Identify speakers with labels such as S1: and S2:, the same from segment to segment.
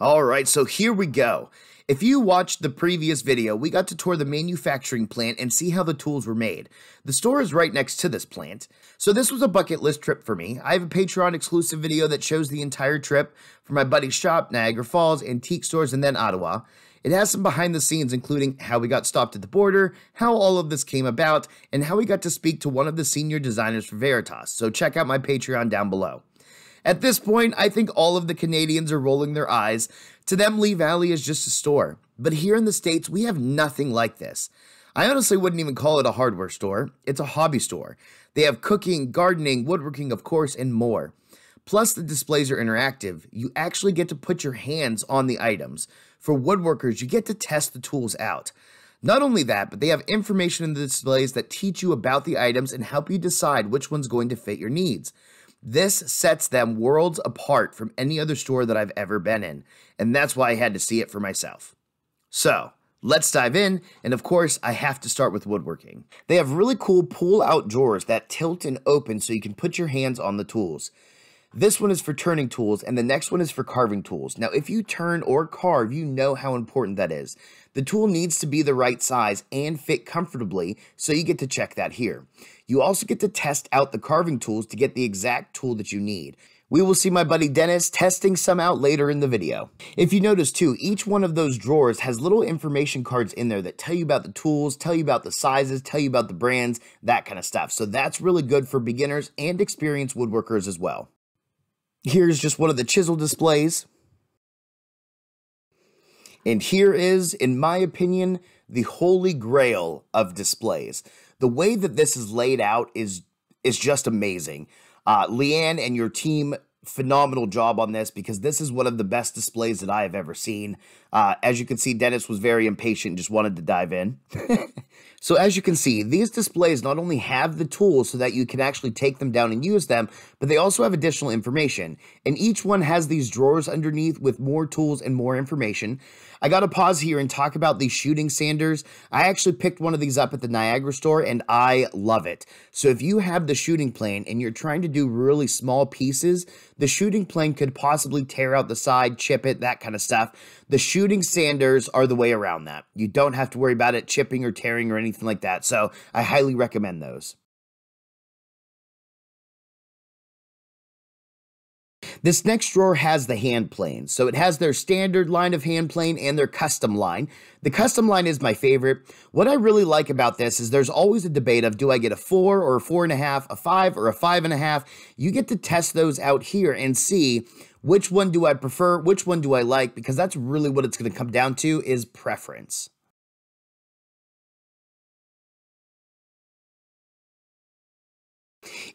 S1: Alright, so here we go. If you watched the previous video, we got to tour the manufacturing plant and see how the tools were made. The store is right next to this plant, so this was a bucket list trip for me. I have a Patreon exclusive video that shows the entire trip from my buddy's shop, Niagara Falls, antique stores, and then Ottawa. It has some behind the scenes, including how we got stopped at the border, how all of this came about, and how we got to speak to one of the senior designers for Veritas, so check out my Patreon down below. At this point, I think all of the Canadians are rolling their eyes. To them, Lee Valley is just a store. But here in the States, we have nothing like this. I honestly wouldn't even call it a hardware store, it's a hobby store. They have cooking, gardening, woodworking, of course, and more. Plus, the displays are interactive. You actually get to put your hands on the items. For woodworkers, you get to test the tools out. Not only that, but they have information in the displays that teach you about the items and help you decide which one's going to fit your needs. This sets them worlds apart from any other store that I've ever been in, and that's why I had to see it for myself. So, let's dive in, and of course, I have to start with woodworking. They have really cool pull out drawers that tilt and open so you can put your hands on the tools. This one is for turning tools, and the next one is for carving tools. Now, if you turn or carve, you know how important that is. The tool needs to be the right size and fit comfortably, so you get to check that here. You also get to test out the carving tools to get the exact tool that you need. We will see my buddy Dennis testing some out later in the video. If you notice too, each one of those drawers has little information cards in there that tell you about the tools, tell you about the sizes, tell you about the brands, that kind of stuff. So that's really good for beginners and experienced woodworkers as well. Here's just one of the chisel displays. And here is, in my opinion, the holy grail of displays. The way that this is laid out is is just amazing. Uh, Leanne and your team, phenomenal job on this because this is one of the best displays that I have ever seen. Uh, as you can see, Dennis was very impatient, just wanted to dive in. So as you can see, these displays not only have the tools so that you can actually take them down and use them, but they also have additional information. And each one has these drawers underneath with more tools and more information. I got to pause here and talk about the shooting sanders. I actually picked one of these up at the Niagara store and I love it. So if you have the shooting plane and you're trying to do really small pieces, the shooting plane could possibly tear out the side, chip it, that kind of stuff. The shooting sanders are the way around that. You don't have to worry about it chipping or tearing or anything like that. So I highly recommend those. This next drawer has the hand plane. So it has their standard line of hand plane and their custom line. The custom line is my favorite. What I really like about this is there's always a debate of do I get a four or a four and a half, a five or a five and a half. You get to test those out here and see which one do I prefer, which one do I like, because that's really what it's going to come down to is preference.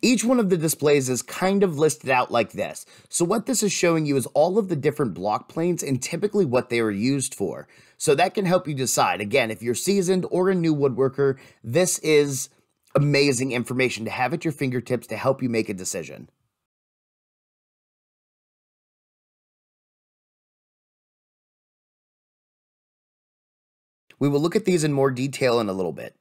S1: Each one of the displays is kind of listed out like this. So what this is showing you is all of the different block planes and typically what they are used for. So that can help you decide. Again, if you're seasoned or a new woodworker, this is amazing information to have at your fingertips to help you make a decision. We will look at these in more detail in a little bit.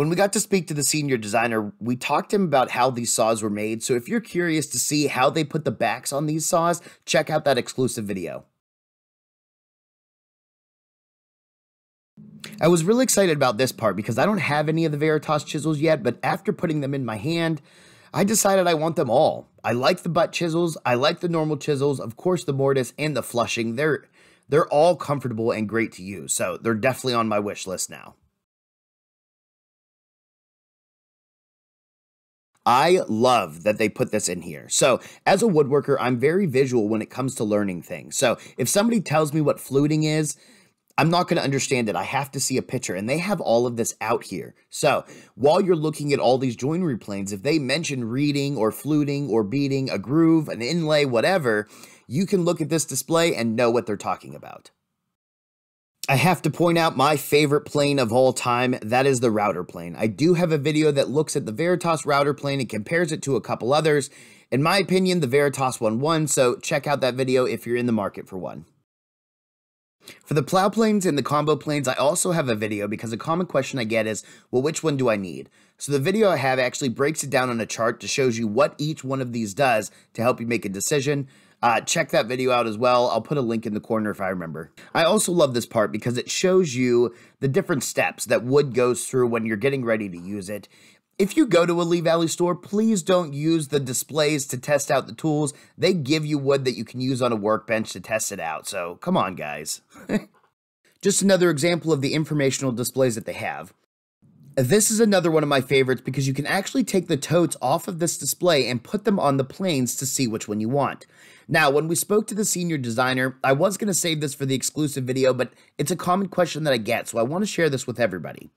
S1: When we got to speak to the senior designer, we talked to him about how these saws were made, so if you're curious to see how they put the backs on these saws, check out that exclusive video. I was really excited about this part because I don't have any of the Veritas chisels yet, but after putting them in my hand, I decided I want them all. I like the butt chisels, I like the normal chisels, of course the mortise and the flushing. They're they're all comfortable and great to use, so they're definitely on my wish list now. I love that they put this in here. So, as a woodworker, I'm very visual when it comes to learning things. So, if somebody tells me what fluting is, I'm not going to understand it. I have to see a picture, and they have all of this out here. So, while you're looking at all these joinery planes, if they mention reeding or fluting or beading, a groove, an inlay, whatever, you can look at this display and know what they're talking about. I have to point out my favorite plane of all time. That is the router plane. I do have a video that looks at the Veritas router plane and compares it to a couple others. In my opinion, the Veritas one won, so check out that video if you're in the market for one. For the plow planes and the combo planes, I also have a video because a common question I get is, well, which one do I need? So the video I have actually breaks it down on a chart to shows you what each one of these does to help you make a decision. Uh, check that video out as well. I'll put a link in the corner if I remember. I also love this part because it shows you the different steps that wood goes through when you're getting ready to use it. If you go to a Lee Valley store, please don't use the displays to test out the tools. They give you wood that you can use on a workbench to test it out, so come on, guys. Just another example of the informational displays that they have. This is another one of my favorites because you can actually take the totes off of this display and put them on the planes to see which one you want. Now, when we spoke to the senior designer, I was going to save this for the exclusive video, but it's a common question that I get, so I want to share this with everybody.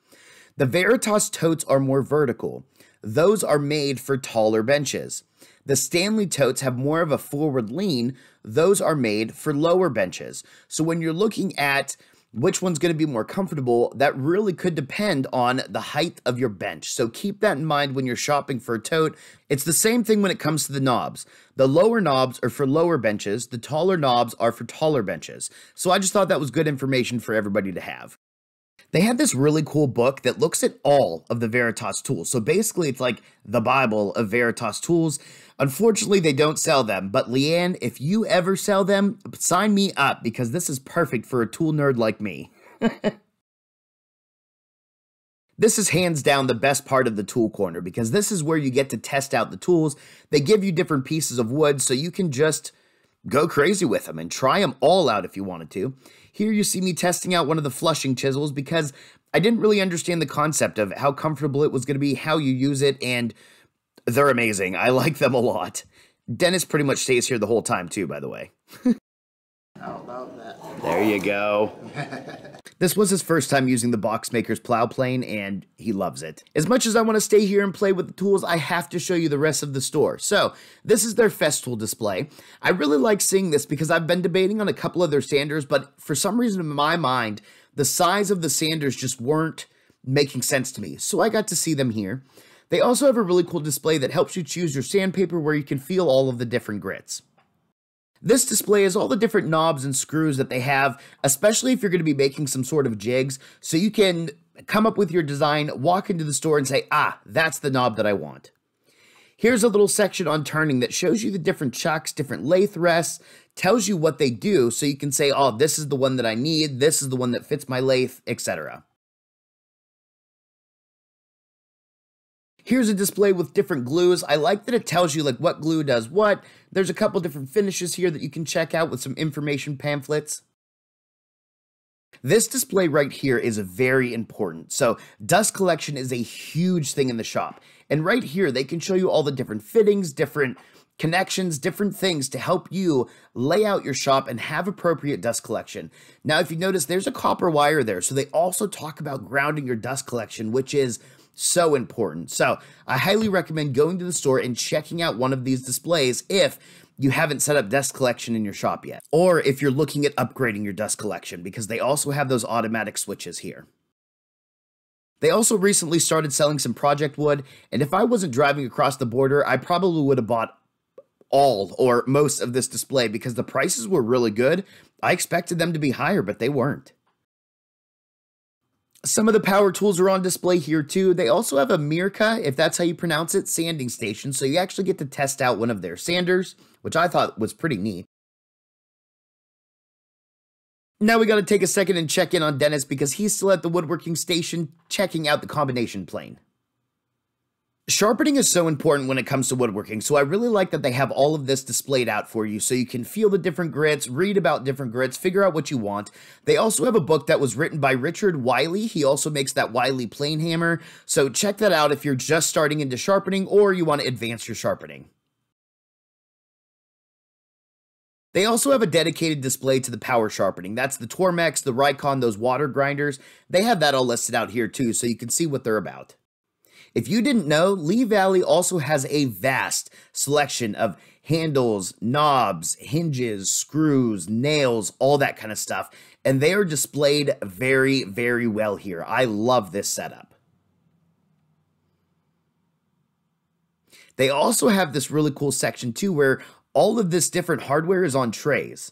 S1: The Veritas totes are more vertical. Those are made for taller benches. The Stanley totes have more of a forward lean. Those are made for lower benches. So when you're looking at which one's going to be more comfortable, that really could depend on the height of your bench. So keep that in mind when you're shopping for a tote. It's the same thing when it comes to the knobs. The lower knobs are for lower benches, the taller knobs are for taller benches. So I just thought that was good information for everybody to have. They have this really cool book that looks at all of the Veritas tools. So basically, it's like the Bible of Veritas tools. Unfortunately, they don't sell them, but Leanne, if you ever sell them, sign me up because this is perfect for a tool nerd like me. This is hands down the best part of the tool corner because this is where you get to test out the tools. They give you different pieces of wood so you can just go crazy with them and try them all out if you wanted to. Here you see me testing out one of the flushing chisels because I didn't really understand the concept of how comfortable it was going to be, how you use it, and they're amazing. I like them a lot. Dennis pretty much stays here the whole time too, by the way.
S2: How about that?
S1: There you go. this was his first time using the Boxmaker's plow plane, and he loves it. As much as I want to stay here and play with the tools, I have to show you the rest of the store. So, this is their Festool display. I really like seeing this because I've been debating on a couple of their sanders, but for some reason in my mind, the size of the sanders just weren't making sense to me. So I got to see them here. They also have a really cool display that helps you choose your sandpaper where you can feel all of the different grits. This display is all the different knobs and screws that they have, especially if you're going to be making some sort of jigs, so you can come up with your design, walk into the store and say, ah, that's the knob that I want. Here's a little section on turning that shows you the different chucks, different lathe rests, tells you what they do, so you can say, oh, this is the one that I need, this is the one that fits my lathe, etc. Here's a display with different glues. I like that it tells you like what glue does what. There's a couple different finishes here that you can check out with some information pamphlets. This display right here is very important. So dust collection is a huge thing in the shop. And right here, they can show you all the different fittings, different connections, different things to help you lay out your shop and have appropriate dust collection. Now, if you notice, there's a copper wire there. So they also talk about grounding your dust collection, which is so important. So I highly recommend going to the store and checking out one of these displays if you haven't set up dust collection in your shop yet, or if you're looking at upgrading your dust collection, because they also have those automatic switches here. They also recently started selling some project wood, and if I wasn't driving across the border, I probably would have bought all or most of this display because the prices were really good. I expected them to be higher, but they weren't. Some of the power tools are on display here too. They also have a Mirka, if that's how you pronounce it, sanding station. So you actually get to test out one of their sanders, which I thought was pretty neat. Now we got to take a second and check in on Dennis because he's still at the woodworking station checking out the combination plane. Sharpening is so important when it comes to woodworking, so I really like that they have all of this displayed out for you so you can feel the different grits, read about different grits, figure out what you want. They also have a book that was written by Richard Wiley. He also makes that Wiley plane hammer, so check that out if you're just starting into sharpening or you want to advance your sharpening. They also have a dedicated display to the power sharpening. That's the Tormek, the Rikon, those water grinders. They have that all listed out here too, so you can see what they're about. If you didn't know, Lee Valley also has a vast selection of handles, knobs, hinges, screws, nails, all that kind of stuff. And they are displayed very, very well here. I love this setup. They also have this really cool section too where all of this different hardware is on trays.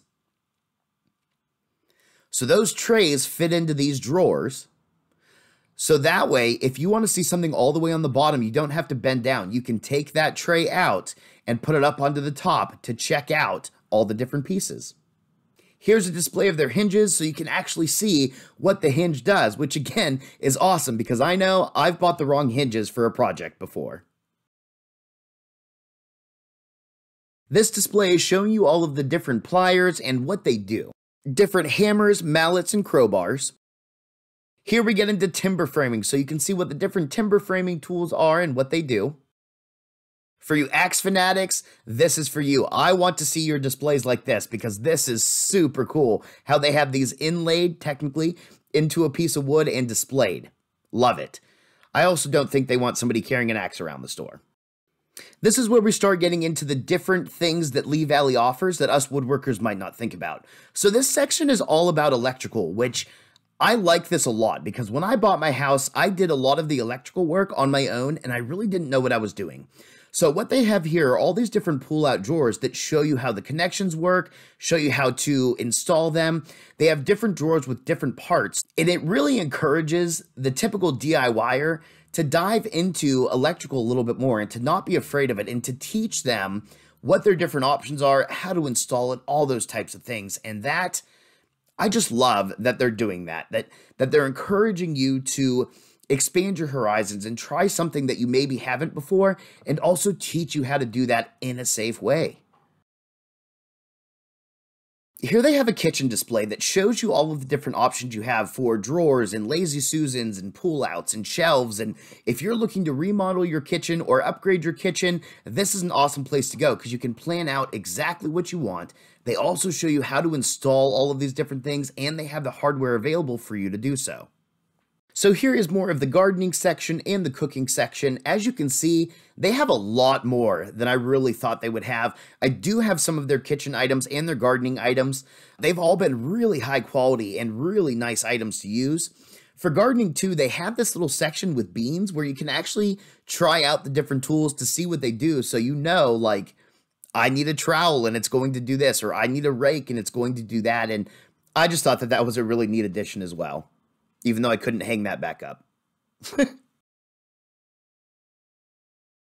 S1: So those trays fit into these drawers. So that way, if you want to see something all the way on the bottom, you don't have to bend down. You can take that tray out and put it up onto the top to check out all the different pieces. Here's a display of their hinges so you can actually see what the hinge does, which again is awesome because I know I've bought the wrong hinges for a project before. This display is showing you all of the different pliers and what they do. Different hammers, mallets, and crowbars. Here we get into timber framing so you can see what the different timber framing tools are and what they do. For you axe fanatics, this is for you. I want to see your displays like this because this is super cool how they have these inlaid technically into a piece of wood and displayed. Love it. I also don't think they want somebody carrying an axe around the store. This is where we start getting into the different things that Lee Valley offers that us woodworkers might not think about. So this section is all about electrical, which I like this a lot because when I bought my house, I did a lot of the electrical work on my own and I really didn't know what I was doing. So what they have here are all these different pull-out drawers that show you how the connections work, show you how to install them. They have different drawers with different parts, and it really encourages the typical DIYer to dive into electrical a little bit more and to not be afraid of it and to teach them what their different options are, how to install it, all those types of things. And that I just love that they're doing that. That that they're encouraging you to expand your horizons and try something that you maybe haven't before, and also teach you how to do that in a safe way. Here they have a kitchen display that shows you all of the different options you have for drawers and lazy susans and pullouts and shelves. And if you're looking to remodel your kitchen or upgrade your kitchen, this is an awesome place to go because you can plan out exactly what you want. They also show you how to install all of these different things and they have the hardware available for you to do so. So here is more of the gardening section and the cooking section. As you can see, they have a lot more than I really thought they would have. I do have some of their kitchen items and their gardening items. They've all been really high quality and really nice items to use. For gardening too, they have this little section with beans where you can actually try out the different tools to see what they do so you know like I need a trowel and it's going to do this or I need a rake and it's going to do that and I just thought that that was a really neat addition as well even though I couldn't hang that back up.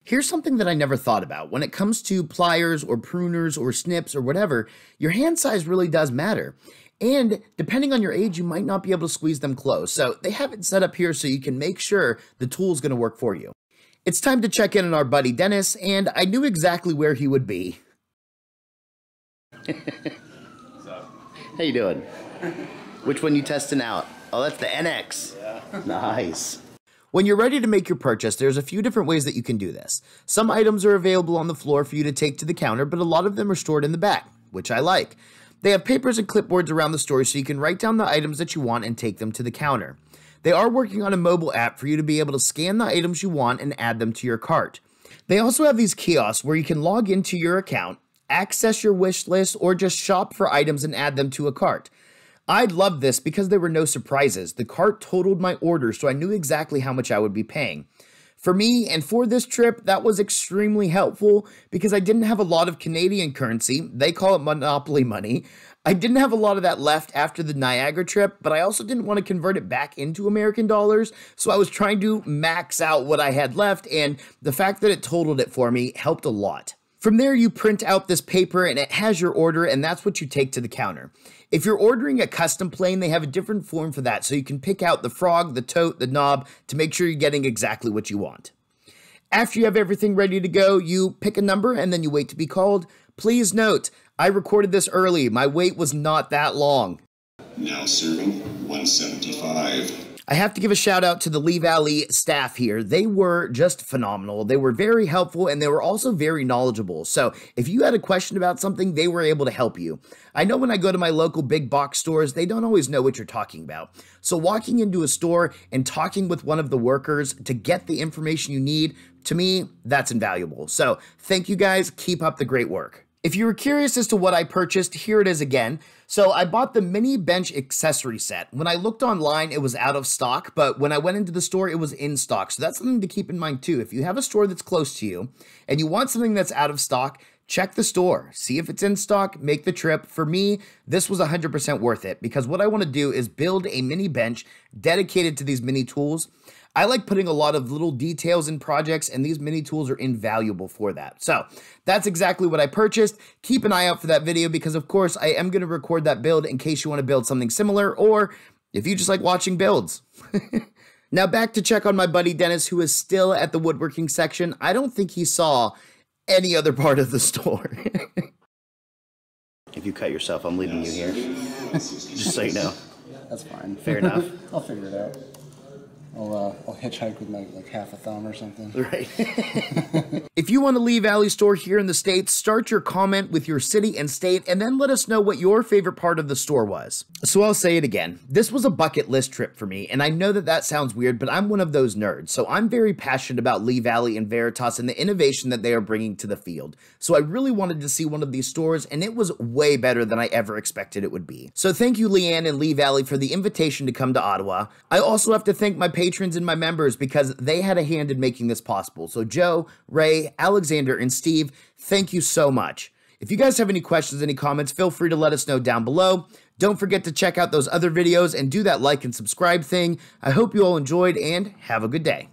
S1: Here's something that I never thought about. When it comes to pliers or pruners or snips or whatever, your hand size really does matter. And depending on your age, you might not be able to squeeze them close. So they have it set up here so you can make sure the tool is going to work for you. It's time to check in on our buddy Dennis, and I knew exactly where he would be. What's up? How you doing? Which one you testing out? Oh, that's the NX. Yeah. Nice. When you're ready to make your purchase, there's a few different ways that you can do this. Some items are available on the floor for you to take to the counter, but a lot of them are stored in the back, which I like. They have papers and clipboards around the store so you can write down the items that you want and take them to the counter. They are working on a mobile app for you to be able to scan the items you want and add them to your cart. They also have these kiosks where you can log into your account, access your wish list, or just shop for items and add them to a cart. I'd love this because there were no surprises. The cart totaled my order, so I knew exactly how much I would be paying. For me and for this trip, that was extremely helpful because I didn't have a lot of Canadian currency. They call it monopoly money. I didn't have a lot of that left after the Niagara trip, but I also didn't want to convert it back into American dollars, so I was trying to max out what I had left, and the fact that it totaled it for me helped a lot. From there, you print out this paper and it has your order, and that's what you take to the counter. If you're ordering a custom plane, they have a different form for that, so you can pick out the frog, the tote, the knob to make sure you're getting exactly what you want. After you have everything ready to go, you pick a number and then you wait to be called. Please note, I recorded this early. My wait was not that long.
S3: Now serving 175.
S1: I have to give a shout out to the Lee Valley staff here. They were just phenomenal. They were very helpful and they were also very knowledgeable. So if you had a question about something, they were able to help you. I know when I go to my local big box stores, they don't always know what you're talking about. So walking into a store and talking with one of the workers to get the information you need, to me, that's invaluable. So thank you guys. Keep up the great work. If you were curious as to what I purchased, here it is again. So I bought the mini bench accessory set. When I looked online, it was out of stock, but when I went into the store, it was in stock. So that's something to keep in mind too. If you have a store that's close to you and you want something that's out of stock, check the store, see if it's in stock, make the trip. For me, this was 100% worth it because what I want to do is build a mini bench dedicated to these mini tools. I like putting a lot of little details in projects, and these mini tools are invaluable for that. So that's exactly what I purchased. Keep an eye out for that video because, of course, I am going to record that build in case you want to build something similar or if you just like watching builds. now back to check on my buddy Dennis, who is still at the woodworking section. I don't think he saw any other part of the store. if you cut yourself, I'm leaving you here. Just so you know.
S2: That's fine.
S1: Fair enough.
S2: I'll figure it out. I'll, uh, I'll hitchhike with my like half a thumb or something.
S1: Right. if you want to Lee Valley Store here in the States, start your comment with your city and state, and then let us know what your favorite part of the store was. So I'll say it again. This was a bucket list trip for me, and I know that that sounds weird, but I'm one of those nerds. So I'm very passionate about Lee Valley and Veritas and the innovation that they are bringing to the field. So I really wanted to see one of these stores, and it was way better than I ever expected it would be. So thank you, Leanne and Lee Valley, for the invitation to come to Ottawa. I also have to thank my patrons and my members because they had a hand in making this possible. So Joe, Ray, Alexander, and Steve, thank you so much. If you guys have any questions, any comments, feel free to let us know down below. Don't forget to check out those other videos and do that like and subscribe thing. I hope you all enjoyed and have a good day.